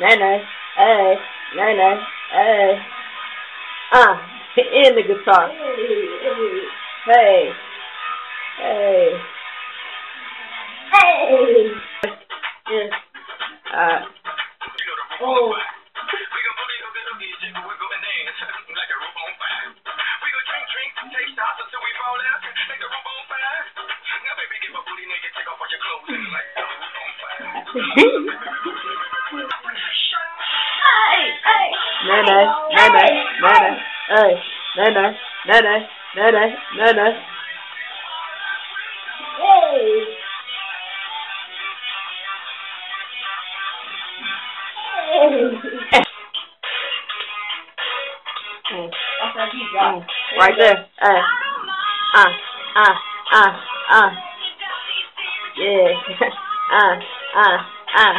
nay nay, hey, nay nay, hey. Uh, in the guitar. Hey, hey, hey. Yeah. Uh, oh. Nay nay, nay nay, nay nay, hey, nay nay, nay nay, nay nay, nay nay. Right there. Hey. Uh, uh, uh, uh. Yeah. uh, uh, uh.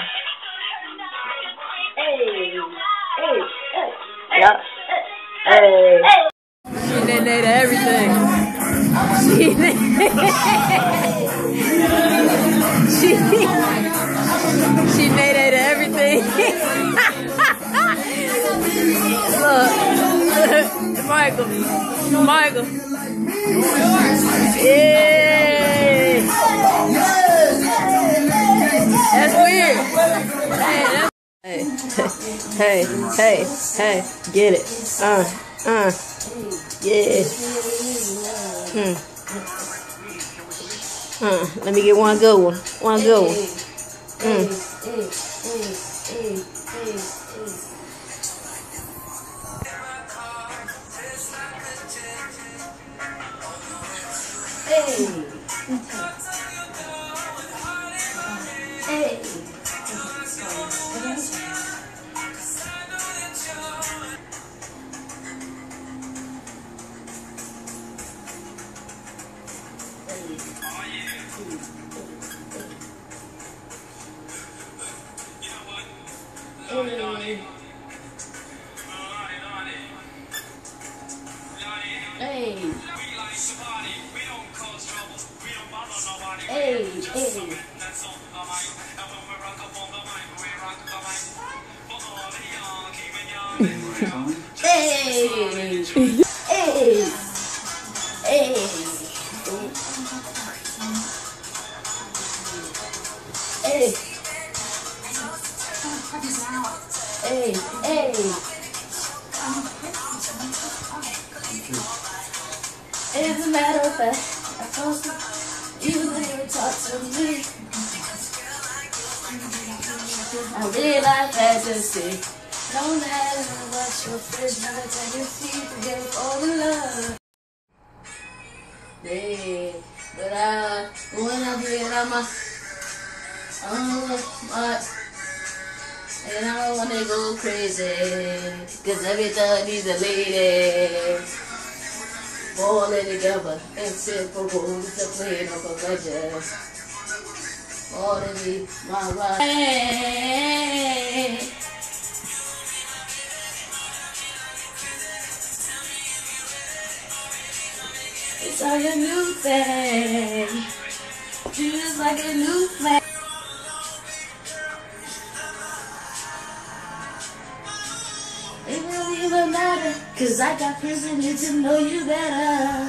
Hey. Hey. Yep. Hey. She to everything. She she she nay to everything. Look, Michael, Michael. Yeah, Hey, hey, hey, get it. Uh, uh, yeah. Hmm. Uh, let me get one good one. One good one. Mm. Hey. Hey, hey. Hey. Hey. Hey. Hey. Hey, hey. As a matter of fact, I you never talk to me. I realize fantasy. No matter what your friends never tell you, see to get all the love. Yeah, but I, when I did, I'm a, oh, my. And I don't wanna go crazy, cause every time needs a lady. Falling together and sit for to play no profession. All to be my right. It's like a new thing. Just like a new thing. Matter, cause I got privilege to know you better.